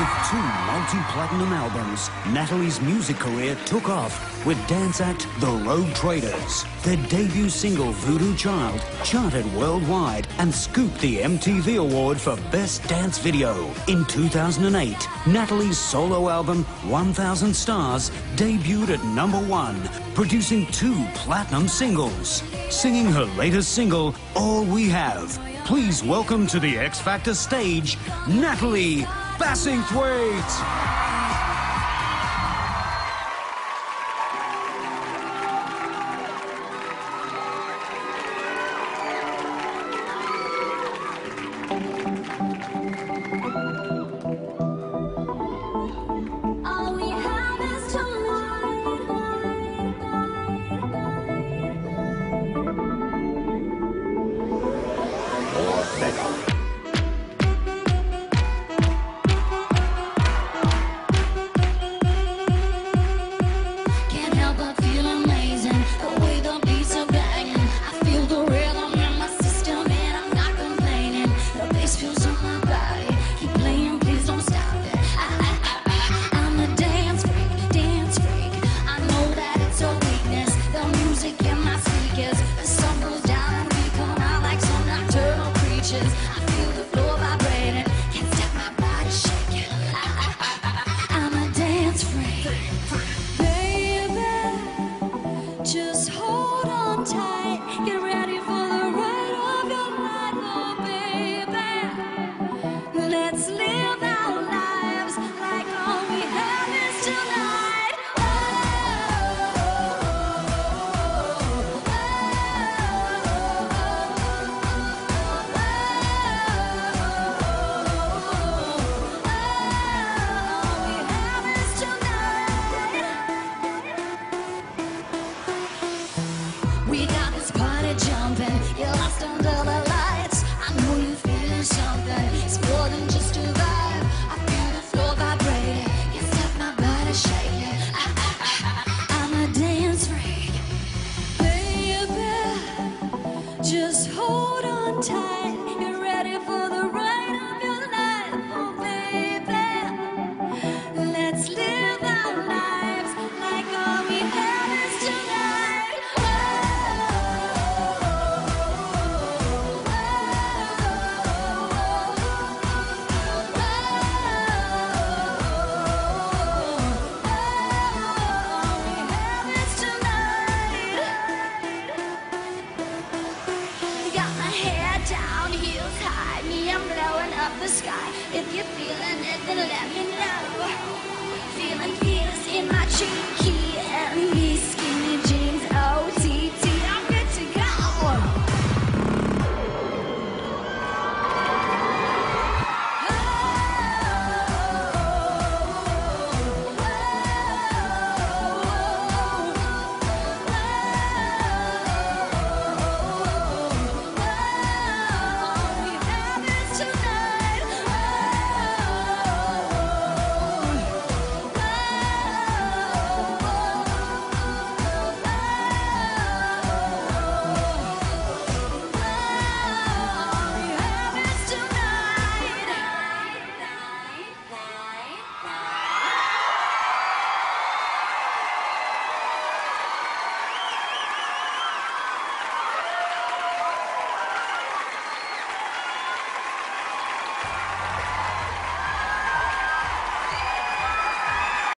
With two multi-platinum albums, Natalie's music career took off with dance act The Rogue Traders. Their debut single, Voodoo Child, charted worldwide and scooped the MTV Award for Best Dance Video. In 2008, Natalie's solo album, 1000 Stars, debuted at number one, producing two platinum singles. Singing her latest single, All We Have. Please welcome to the X Factor stage, Natalie Bassingthwaighte. Just hold on tight, you're ready for the up the sky. If you're feeling it, then let me know. Feel